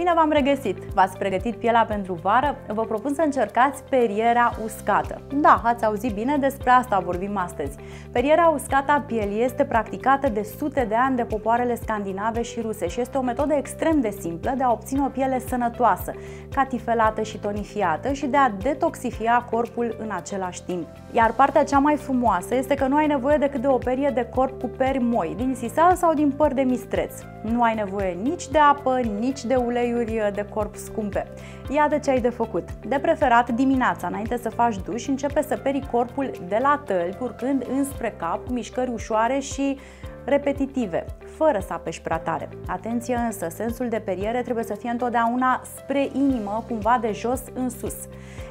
Bine v-am regăsit! V-ați pregătit pielea pentru vară? Vă propun să încercați perierea uscată. Da, ați auzit bine, despre asta vorbim astăzi. Perierea uscată a pielii este practicată de sute de ani de popoarele scandinave și ruse și este o metodă extrem de simplă de a obține o piele sănătoasă, catifelată și tonifiată și de a detoxifia corpul în același timp. Iar partea cea mai frumoasă este că nu ai nevoie decât de o perie de corp cu peri moi, din sisal sau din păr de mistreț. Nu ai nevoie nici de apă, nici de ulei uleiuri de corp scumpe. Iată ce ai de făcut. De preferat dimineața, înainte să faci duș, începe să peri corpul de la tălpi, urcând înspre cap, cu mișcări ușoare și repetitive, fără să apeși prea tare. Atenție însă, sensul de periere trebuie să fie întotdeauna spre inimă, cumva de jos în sus.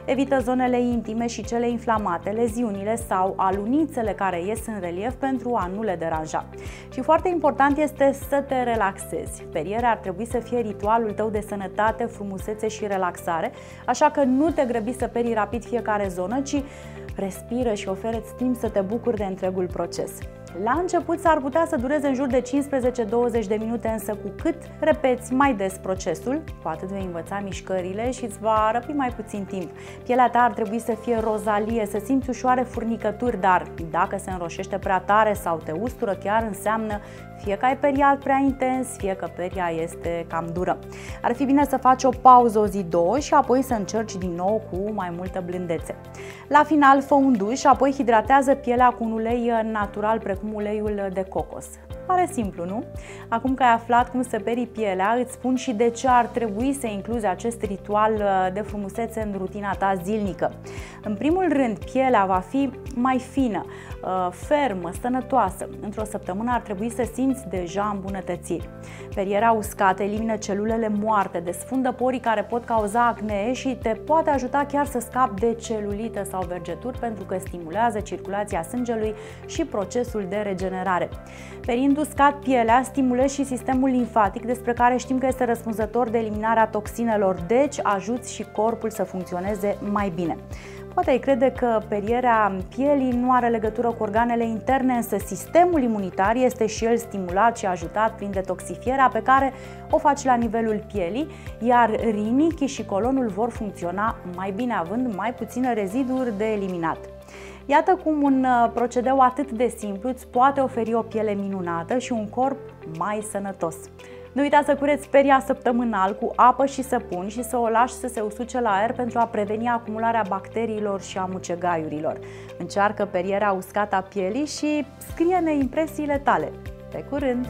Evită zonele intime și cele inflamate, leziunile sau alunițele care ies în relief pentru a nu le deranja. Și foarte important este să te relaxezi. Perierea ar trebui să fie ritualul tău de sănătate, frumusețe și relaxare, așa că nu te grăbi să peri rapid fiecare zonă, ci respiră și oferă-ți timp să te bucuri de întregul proces. La început s-ar putea să dureze în jur de 15-20 de minute, însă cu cât repeți mai des procesul, cu atât vei învăța mișcările și îți va răpi mai puțin timp. Pielea ta ar trebui să fie rozalie, să simți ușoare furnicături, dar dacă se înroșește prea tare sau te ustură, chiar înseamnă fie că ai periat prea intens, fie că peria este cam dură. Ar fi bine să faci o pauză o zi, două și apoi să încerci din nou cu mai multă blândețe. La final, fă un duș, apoi hidratează pielea cu un ulei natural precum uleiul de cocos. Pare simplu, nu? Acum că ai aflat cum să peri pielea, îți spun și de ce ar trebui să incluzi acest ritual uh, de frumusețe în rutina ta zilnică. În primul rând, pielea va fi mai fină, uh, fermă, sănătoasă. Într-o săptămână ar trebui să simți deja îmbunătățiri. Periera uscată elimină celulele moarte, desfundă porii care pot cauza acne și te poate ajuta chiar să scapi de celulită sau vergeturi pentru că stimulează circulația sângelui și procesul de regenerare. Perind uscat pielea, stimulezi și sistemul limfatic, despre care știm că este răspunzător de eliminarea toxinelor, deci ajuți și corpul să funcționeze mai bine. Poate ai crede că perierea pielii nu are legătură cu organele interne, însă sistemul imunitar este și el stimulat și ajutat prin detoxifierea pe care o faci la nivelul pielii, iar rinichii și colonul vor funcționa mai bine, având mai puține reziduri de eliminat. Iată cum un uh, procedeu atât de simplu îți poate oferi o piele minunată și un corp mai sănătos. Nu uita să cureți peria săptămânal cu apă și săpun și să o lași să se usuce la aer pentru a preveni acumularea bacteriilor și a mucegaiurilor. Încearcă perierea uscată a pielii și scrie-ne impresiile tale. Pe curând!